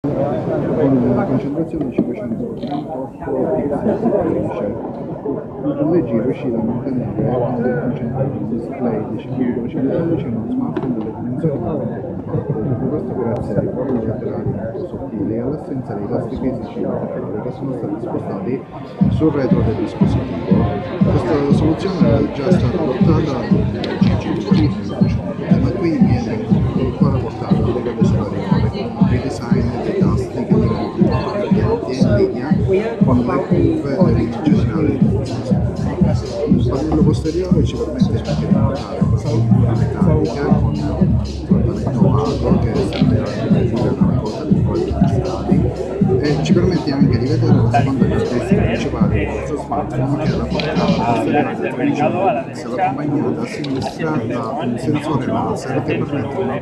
con una concentrazione di 528 pixel il leggero riuscì a mantenere una concentrazione di display di 512 in uno smartphone delle dimensioni di questo grazie ai bordi laterali molto sottili e all'assenza dei tasti fisici laterali che sono stati spostati sul retro del dispositivo. Questa soluzione è già stata adottata in linea con le curve dell'immaginario il pannello posteriore ci permette di montare questa struttura meccanica con un trattamento opaco che serve a una raccolta di fogli digitali e ci permette anche di vedere la seconda caratteristica principale di questo smartphone che è la portata posteriore 13 accompagnata a sinistra da un sensore laser che permette una